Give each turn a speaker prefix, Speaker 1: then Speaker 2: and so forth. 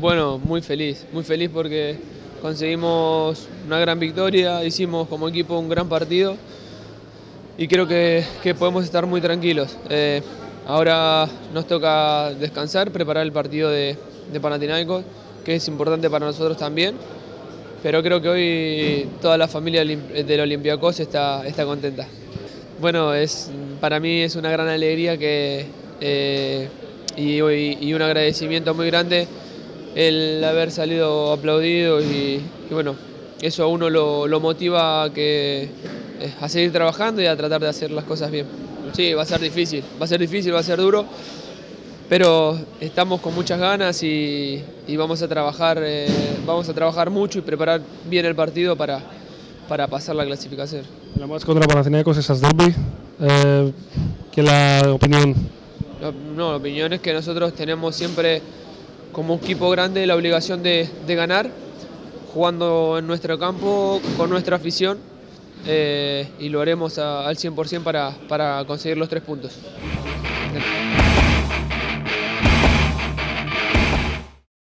Speaker 1: Bueno, muy feliz, muy feliz porque conseguimos una gran victoria, hicimos como equipo un gran partido y creo que, podemos estar muy tranquilos. Eh, ahora nos toca descansar, preparar el partido de, de que es importante para nosotros también, pero creo que hoy toda la familia del Olympiacos está, contenta. Bueno, es, para mí es una gran alegría que, eh, y un agradecimiento muy grande el haber salido aplaudido y, bueno, eso a uno lo, motiva a, que, eh, a seguir trabajando y a tratar de hacer las cosas bien. Sí, va a ser difícil, va a ser difícil, va a ser duro, pero estamos con muchas ganas y, vamos, a trabajar, eh, vamos a trabajar mucho y preparar bien el partido para, para pasar la clasificación.
Speaker 2: La más contra Panathinaikos es derby. Eh, ¿Qué es la opinión?
Speaker 1: No, la opinión es que nosotros tenemos siempre como equipo grande la obligación de, ganar, jugando en nuestro campo, con nuestra afición, eh, y lo haremos al 100% para, para conseguir los tres puntos.